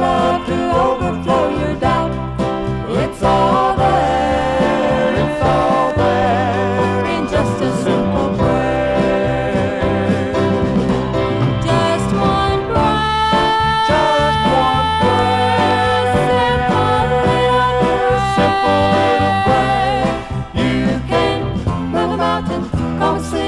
love to overflow your doubt. It's all there, it's all there in just a simple prayer. Just one prayer, just one prayer, prayer, simple little prayer. You can move a mountain, come see.